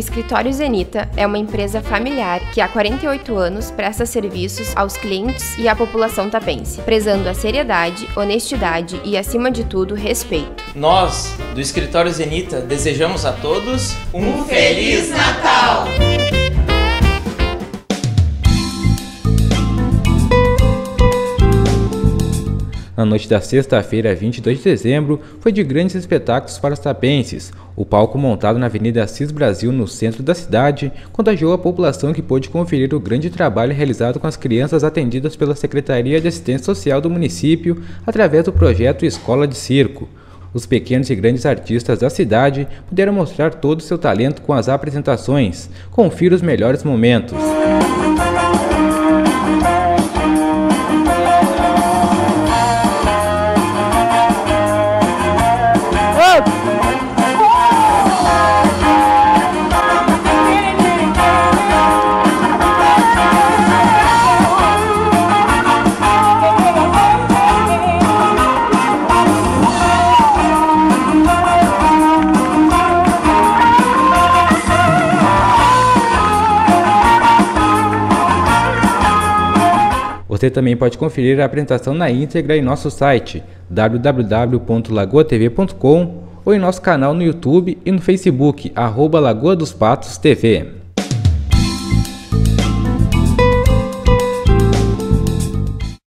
Escritório Zenita é uma empresa familiar que há 48 anos presta serviços aos clientes e à população tapense, prezando a seriedade, honestidade e, acima de tudo, respeito. Nós, do Escritório Zenita, desejamos a todos um Feliz Natal! Na noite da sexta-feira, 22 de dezembro, foi de grandes espetáculos para os tapenses. O palco montado na Avenida Assis Brasil, no centro da cidade, contagiou a população que pôde conferir o grande trabalho realizado com as crianças atendidas pela Secretaria de Assistência Social do município através do projeto Escola de Circo. Os pequenos e grandes artistas da cidade puderam mostrar todo o seu talento com as apresentações. Confira os melhores momentos. Você também pode conferir a apresentação na íntegra em nosso site www.lagoatv.com ou em nosso canal no YouTube e no Facebook, arroba Lagoa dos Patos TV.